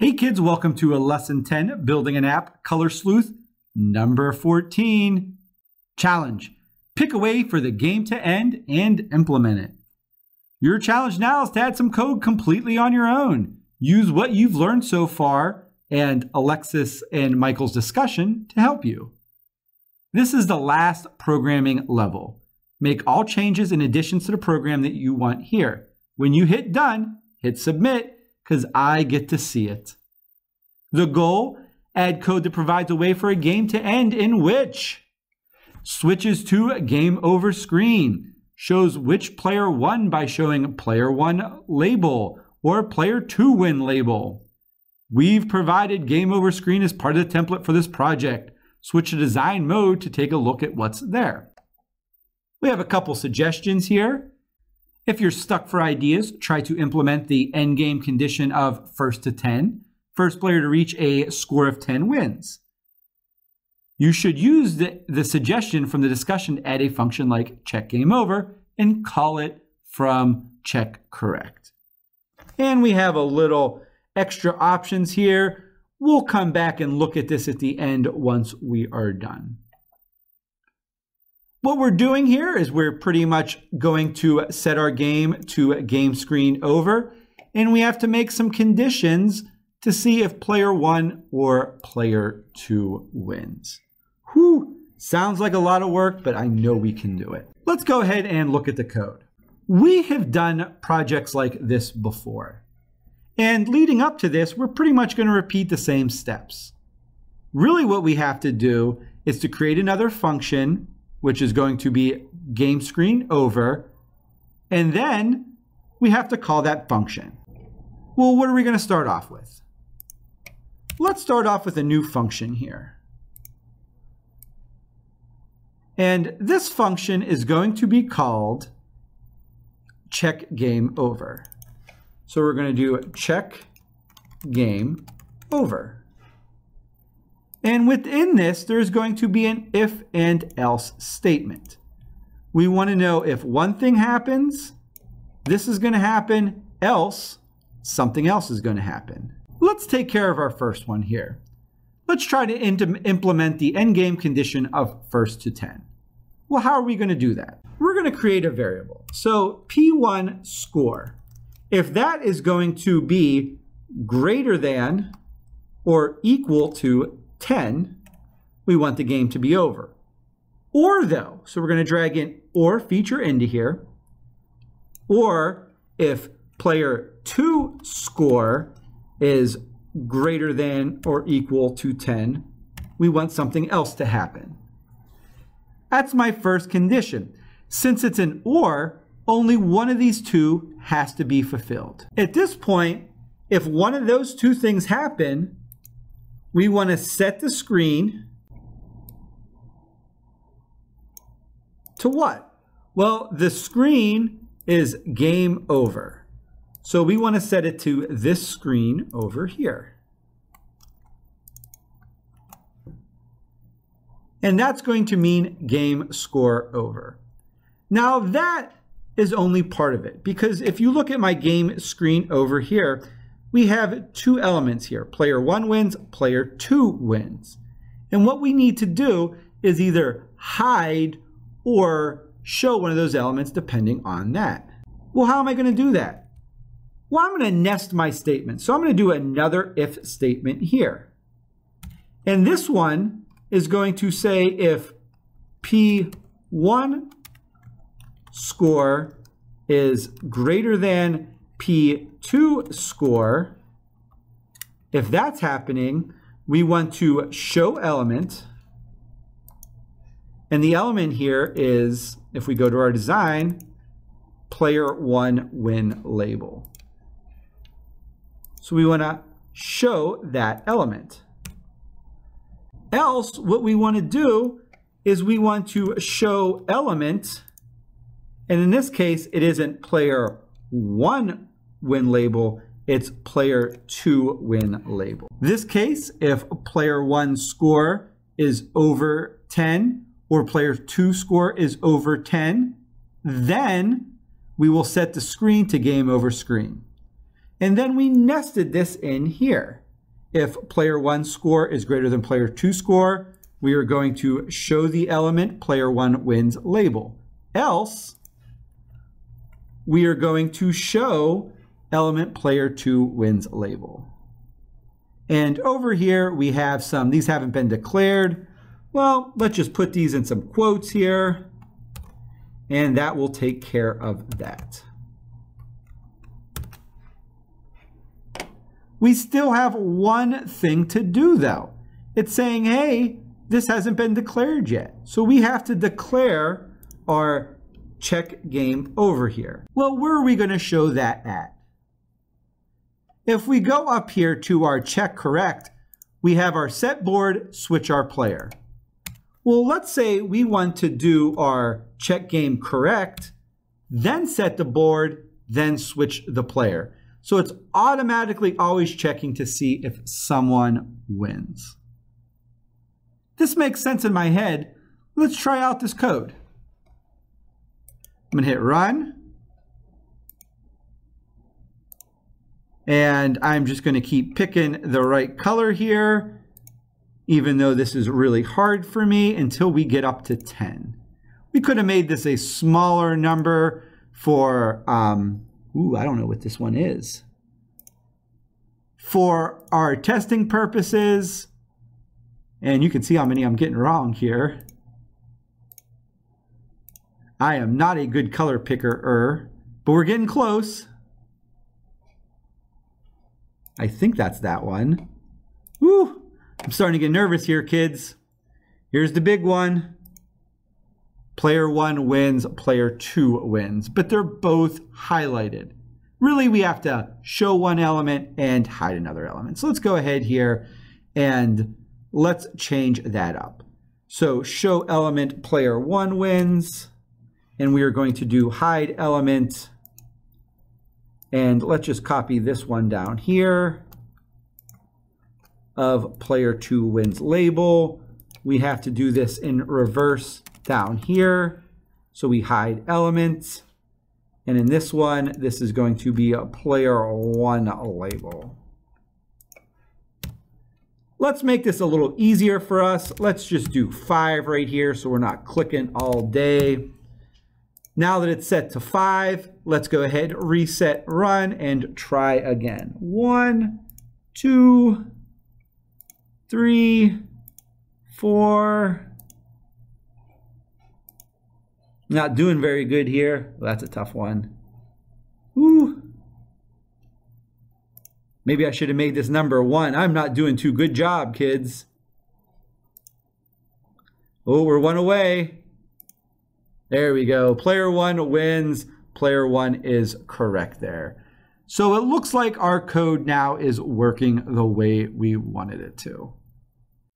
Hey kids, welcome to a lesson 10, building an app, Color Sleuth, number 14. Challenge, pick a way for the game to end and implement it. Your challenge now is to add some code completely on your own. Use what you've learned so far and Alexis and Michael's discussion to help you. This is the last programming level. Make all changes and additions to the program that you want here. When you hit done, hit submit because I get to see it. The goal, add code that provides a way for a game to end in which switches to a game over screen, shows which player won by showing player one label or player two win label. We've provided game over screen as part of the template for this project. Switch to design mode to take a look at what's there. We have a couple suggestions here. If you're stuck for ideas, try to implement the endgame condition of first to 10. First player to reach a score of 10 wins. You should use the, the suggestion from the discussion add a function like check game over and call it from check correct. And we have a little extra options here. We'll come back and look at this at the end once we are done. What we're doing here is we're pretty much going to set our game to game screen over, and we have to make some conditions to see if player one or player two wins. Whew, sounds like a lot of work, but I know we can do it. Let's go ahead and look at the code. We have done projects like this before. And leading up to this, we're pretty much going to repeat the same steps. Really what we have to do is to create another function which is going to be game screen over. And then we have to call that function. Well, what are we going to start off with? Let's start off with a new function here. And this function is going to be called check game over. So we're going to do check game over. And within this, there's going to be an if and else statement. We want to know if one thing happens, this is going to happen, else something else is going to happen. Let's take care of our first one here. Let's try to implement the endgame condition of first to 10. Well, how are we going to do that? We're going to create a variable. So P1 score. If that is going to be greater than or equal to 10, we want the game to be over. Or though, so we're going to drag in or feature into here. Or if player 2 score is greater than or equal to 10, we want something else to happen. That's my first condition. Since it's an or, only one of these two has to be fulfilled. At this point, if one of those two things happen, we want to set the screen to what? Well, the screen is game over. So we want to set it to this screen over here. And that's going to mean game score over. Now that is only part of it because if you look at my game screen over here, we have two elements here. Player one wins, player two wins. And what we need to do is either hide or show one of those elements depending on that. Well, how am I going to do that? Well, I'm going to nest my statement. So I'm going to do another if statement here. And this one is going to say if P1 score is greater than P2 score, if that's happening, we want to show element. And the element here is, if we go to our design, player one win label. So we want to show that element. Else, what we want to do is we want to show element, and in this case, it isn't player one win label, it's player two win label. This case, if player one score is over 10 or player two score is over 10, then we will set the screen to game over screen. And then we nested this in here. if player one score is greater than player two score, we are going to show the element player one wins label. Else, we are going to show element player two wins label. And over here, we have some, these haven't been declared. Well, let's just put these in some quotes here, and that will take care of that. We still have one thing to do though. It's saying, hey, this hasn't been declared yet. So we have to declare our check game over here. Well, where are we going to show that at? If we go up here to our check correct, we have our set board, switch our player. Well, let's say we want to do our check game correct, then set the board, then switch the player. So it's automatically always checking to see if someone wins. This makes sense in my head. Let's try out this code. I'm to hit run. And I'm just going to keep picking the right color here, even though this is really hard for me, until we get up to 10. We could have made this a smaller number for um, Ooh, I don't know what this one is. For our testing purposes, and you can see how many I'm getting wrong here. I am not a good color picker, -er, but we're getting close. I think that's that one. Woo! I'm starting to get nervous here, kids. Here's the big one. Player one wins, player two wins, but they're both highlighted. Really, we have to show one element and hide another element. So let's go ahead here and let's change that up. So show element player one wins, and we are going to do hide element. And let's just copy this one down here of player two wins label. We have to do this in reverse down here. So we hide elements. And in this one, this is going to be a player one label. Let's make this a little easier for us. Let's just do five right here so we're not clicking all day. Now that it's set to five, let's go ahead, reset, run, and try again. One, two, three, four, not doing very good here. That's a tough one. Ooh. Maybe I should have made this number one. I'm not doing too good job, kids. Oh, we're one away. There we go. Player one wins. Player one is correct there. So it looks like our code now is working the way we wanted it to.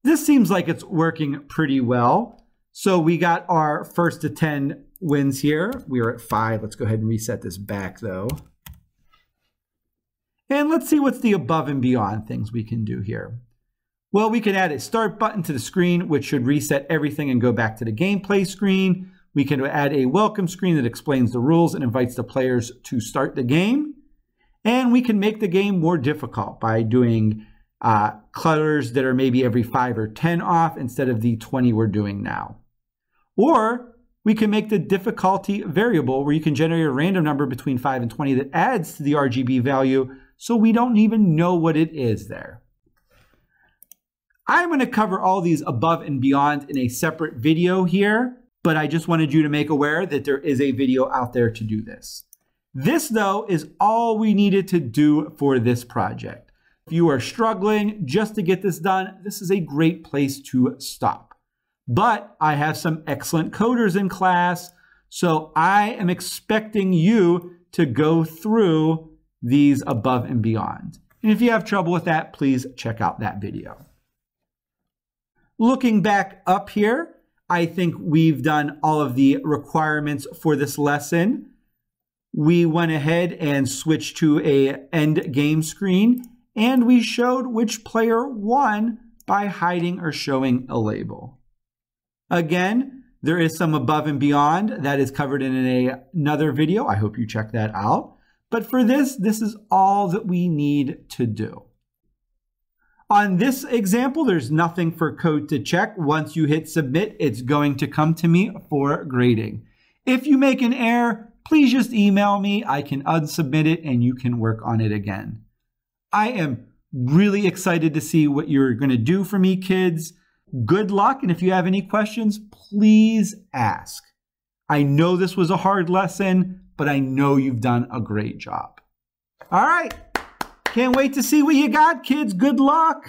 This seems like it's working pretty well. So we got our first to 10 wins here. We are at five. Let's go ahead and reset this back though. And let's see what's the above and beyond things we can do here. Well, we can add a start button to the screen, which should reset everything and go back to the gameplay screen. We can add a welcome screen that explains the rules and invites the players to start the game. And we can make the game more difficult by doing uh, clutters that are maybe every 5 or 10 off instead of the 20 we're doing now. Or we can make the difficulty variable where you can generate a random number between 5 and 20 that adds to the RGB value so we don't even know what it is there. I'm going to cover all these above and beyond in a separate video here, but I just wanted you to make aware that there is a video out there to do this. This, though, is all we needed to do for this project. If you are struggling just to get this done, this is a great place to stop. But I have some excellent coders in class, so I am expecting you to go through these above and beyond. And if you have trouble with that, please check out that video. Looking back up here, I think we've done all of the requirements for this lesson. We went ahead and switched to a end game screen, and we showed which player won by hiding or showing a label. Again, there is some above and beyond that is covered in a, another video. I hope you check that out. But for this, this is all that we need to do. On this example, there's nothing for code to check. Once you hit submit, it's going to come to me for grading. If you make an error, please just email me. I can unsubmit it and you can work on it again. I am really excited to see what you're going to do for me, kids. Good luck. And if you have any questions, please ask. I know this was a hard lesson, but I know you've done a great job. All right. Can't wait to see what you got, kids. Good luck.